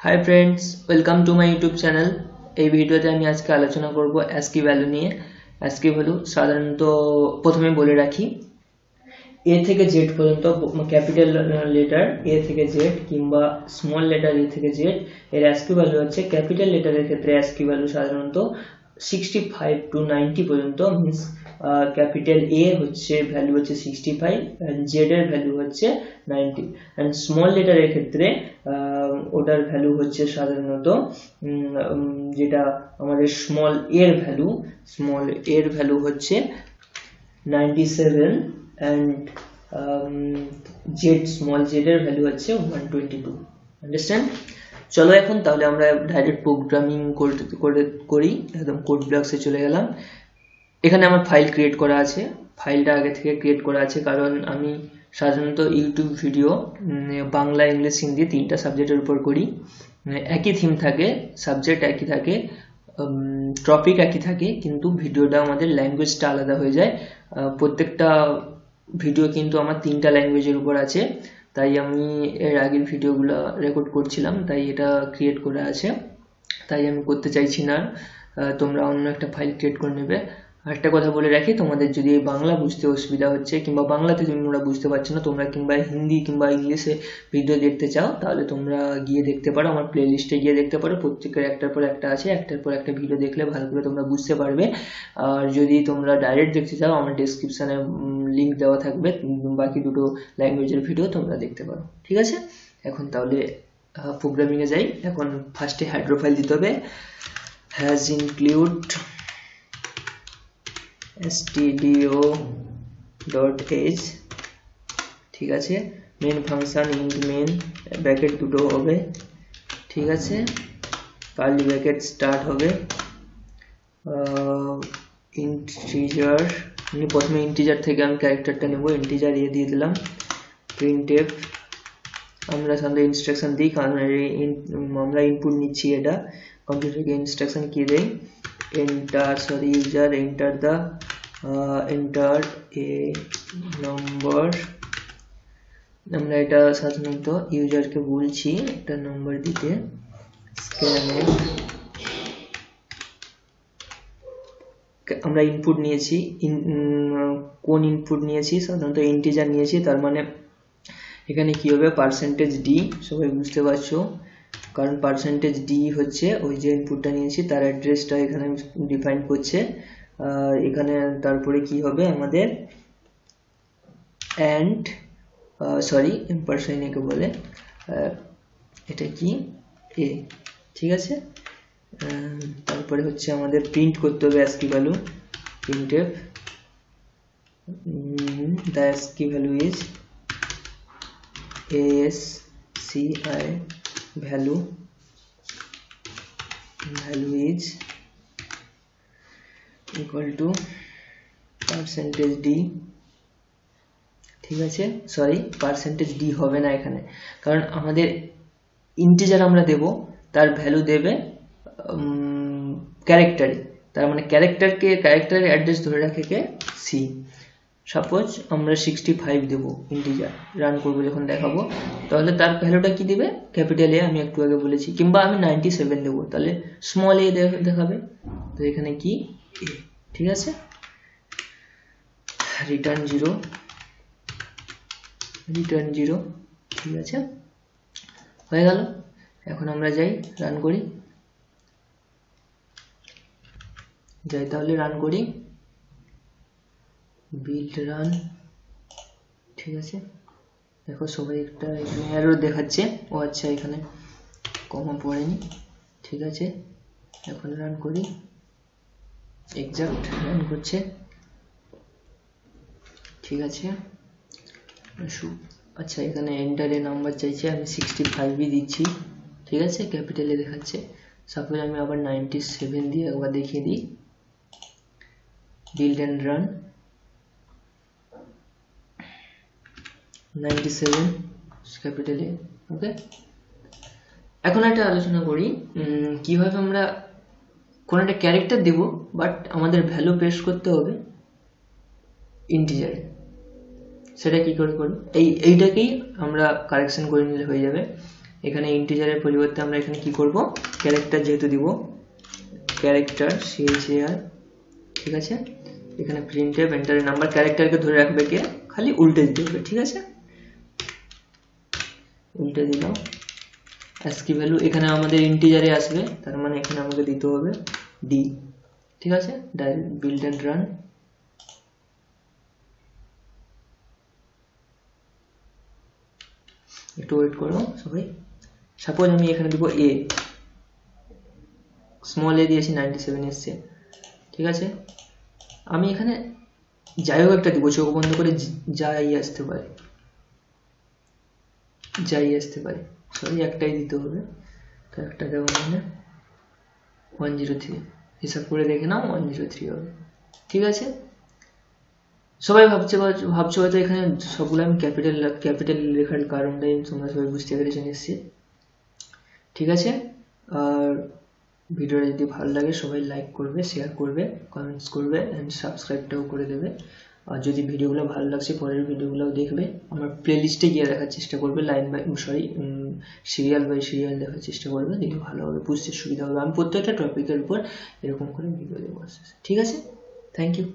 Hi friends welcome to my YouTube channel এই ভিডিওতে আমি আজকে আলোচনা করব অ্যাসকি ভ্যালু নিয়ে। অ্যাসকি ভ্যালু সাধারণত প্রথমে বলে রাখি এ থেকে জেড পর্যন্ত ক্যাপিটাল লেটার এ থেকে জেড কিংবা স্মল লেটার এ থেকে জেড এর অ্যাসকি ভ্যালু হচ্ছে ক্যাপিটাল লেটারের ক্ষেত্রে অ্যাসকি ভ্যালু সাধারণত সিক্সটি ফাইভ টু নাইনটি পর্যন্ত মিনস ক্যাপিটাল এ হচ্ছে ভ্যালু হচ্ছে সিক্সটি ফাইভ অ্যান্ড জেড এর ভ্যালু হচ্ছে নাইনটি অ্যান্ড স্মল লেটারের ক্ষেত্রে ওটার ভ্যালু হচ্ছে সাধারণত যেটা আমাদের স্মল এর ভ্যালু স্মল এর ভ্যালু হচ্ছে ninety seven and Z small Z এর ভ্যালু হচ্ছে ওয়ান টোয়েন্টি টু আন্ডারস্ট্যান্ড চলো এখন তাহলে আমরা ডাইরেক্ট প্রোগ্রামিং করতে, করে, করি। একদম কোড ব্লকসে চলে গেলাম। এখানে আমার ফাইল ক্রিয়েট করা আছে। ফাইলটা আগে থেকে ক্রিয়েট করা আছে কারণ আমি সাধারণত YouTube video Bangla, English, Hindi তিনটা সাবজেক্টের উপর করি। একই থিম থাকে সাবজেক্ট একই থাকে টপিক একই থাকে, কিন্তু ভিডিওটা আমাদের ল্যাঙ্গুয়েজটা আলাদা হয়ে যায়। প্রত্যেকটা ভিডিও কিন্তু আমার তিনটা ল্যাঙ্গুয়েজের উপর আছে। তাই আমি এর আগের ভিডিওগুলো রেকর্ড করছিলাম, তাই এটা ক্রিয়েট করা আছে। তাই আমি করতে চাইছি না। তোমরা অন্য একটা ফাইল ক্রিয়েট করে নেবে। একটা কথা বলে রাখি, তোমাদের যদি বাংলা বুঝতে অসুবিধা হচ্ছে কিংবা বাংলাতে যদি তোমরা বুঝতে পারছ না, তোমরা কিংবা হিন্দি কিংবা ইংলিশে ভিডিও দেখতে চাও, তাহলে তোমরা গিয়ে দেখতে পারো, আমার প্লে লিস্টে গিয়ে দেখতে পারো, প্রত্যেকের একটার পর একটা আছে, একটার পর একটা ভিডিও দেখলে ভালো করে তোমরা বুঝতে পারবে। আর যদি তোমরা ডাইরেক্ট দেখতে চাও, আমার ডিসক্রিপশানে লিঙ্ক দেওয়া থাকবে বাকি দুটো ল্যাঙ্গুয়েজের ভিডিও তোমরা দেখতে পারো। ঠিক আছে? এখন তাহলে প্রোগ্রামিংয়ে যাই। এখন ফার্স্টে হাইড্রোফাইল দিতে হবে। Hash include stdio dot h ঠিক আছে? Main function int main bracket দুটো হবে, ঠিক আছে? কার্লি ব্র্যাকেট স্টার্ট হবে। ইন্টিজার আমি প্রথমে ইন্টিজার থেকে আমি ক্যারেক্টারটা নেব ইন্টিজার ইয়ে দিয়ে দিলাম। প্রিন্ট এফ আমরা সাধারণত ইনস্ট্রাকশন দিই, কারণ আমরা ইনপুট নিচ্ছি এটা। কম্পিউটারকে ইনস্ট্রাকশন কি দেয়? Enter, sorry, user, enter the enter a number আমরা এটা সাধারণত ইউজারকে বলছি একটা নাম্বার দিতে। আমরা ইনপুট নিয়েছি। কোন ইনপুট নিয়েছি? সাধারণত ইন্টিজার নিয়েছি। তার মানে এখানে কি হবে? পার্সেন্টেজ ডি সবাই বুঝতে পারছ? কারণ পার্সেন্টেজ ডি হচ্ছে ওই যে ইনপুটটা নিয়েছি, তার অ্যাড্রেসটা এখানে ডিফাইন করছে। এখানে তারপরে কি হবে আমাদের? অ্যান্ড সরি ইম্পারসাইন একে বলে। এটা কি? এ ঠিক আছে? তারপরে হচ্ছে আমাদের প্রিন্ট করতে হবে ASCII value ASCII value is S C I value value is equal to percentage d ঠিক আছে? সরি পার্সেন্টেজ ডি হবে না এখানে। কারণ আমাদের ইন্টিজার আমরা দেব, তার ভ্যালু দেবে ক্যারেক্টারে তার মানে ক্যারেক্টারকে ক্যারেক্টারের অ্যাড্রেস ধরে রাখে কে? সি সাপোজ আমরা সিক্সটি ফাইভ দেবো ইন্টিজার রান করব যখন দেখাবো, তাহলে তার ভ্যালুটা কি দিবে? ক্যাপিটাল এ আমি একটু আগে বলেছি। কিংবা আমি নাইনটি সেভেন দেবো, তাহলে স্মল এ দেখাবে। তো এখানে কি? ঠিক আছে? রিটার্ন জিরো রিটার্ন জিরো ঠিক আছে? হয়ে গেল। এখন আমরা যাই রান করি। যাই তাহলে রান করি। বিল্ড রান ঠিক আছে? দেখো সবাই একটা এরর দেখাচ্ছে। ও আচ্ছা এখানে কমা পড়েনি। ঠিক আছে? এখন রান করি। এক্সাক্ট রান করছে। ঠিক আছে? আচ্ছা এখানে এন্টারে নাম্বার চাইছে, আমি সিক্সটি ফাইভই দিচ্ছি। ঠিক আছে? ক্যাপিটালে দেখাচ্ছে সাপোজ আমি আবার নাইনটি সেভেন দিয়ে একবার দেখিয়ে দিই। Build and run ninety seven ক্যাপিটালে okay এখন একটা আলোচনা করি কীভাবে আমরা কোনো একটা ক্যারেক্টার দেব বাট আমাদের ভ্যালু পেশ করতে হবে ইন্টিজারে সেটা কি করে করব? এই, এইটাকেই আমরা কারেকশন করে নিলে হয়ে যাবে। এখানে ইন্টিজারের পরিবর্তে আমরা এখানে কি করব? ক্যারেক্টার যেহেতু দিব ক্যারেক্টার সিএইচএআর ঠিক আছে? এখানে প্রিন্টে এন্টারের নাম্বার ক্যারেক্টারকে ধরে রাখবে কে? খালি উল্টে দিতে হবে, ঠিক আছে? উল্টে দিলাম। অ্যাসকি ভ্যালু এখানে আমাদের ইন্টিজারে আসবে, তার মানে এখানে আমাকে দিতে হবে ডি ঠিক আছে? ডাইরেক্ট বিল্ড অ্যান্ড রান একটু ওয়েট করো, সবাই। সাপোজ আমি এখানে দিব এ স্মল এ দিয়েছি নাইনটি সেভেন এসছে। ঠিক আছে? আমি এখানে যাই হোক একটা দিব, চোখ বন্ধ করে যাই আসতে পারে। যাই আসতে পারে। সরি একটাই দিতে হবে। তো একটা দেওয়া মানে ওয়ান জিরো থ্রি হিসাব করে দেখে নাও ওয়ান জিরো থ্রি হবে। ঠিক আছে? সবাই ভাবছে ভাবছ হয়তো এখানে সবগুলো আমি ক্যাপিটাল ক্যাপিটাল লেখার কারণটাই তোমরা সবাই বুঝতে পেরেছ নিশ্চয়ই। ঠিক আছে? আর ভিডিওটা যদি ভালো লাগে, সবাই লাইক করবে শেয়ার করবে কমেন্টস করবে অ্যান্ড সাবস্ক্রাইবটাও করে দেবে। আর যদি ভিডিওগুলো ভালো লাগছে, পরের ভিডিওগুলোও দেখবে। আমার প্লেলিস্টে গিয়ে দেখার চেষ্টা করবে line by sorry serial by serial দেখার চেষ্টা করবে দেখবে ভালো হবে বুঝতে সুবিধা হবে। আমি প্রত্যেকটা টপিকের উপর এরকম করে ভিডিও দেবো। ঠিক আছে? Thank you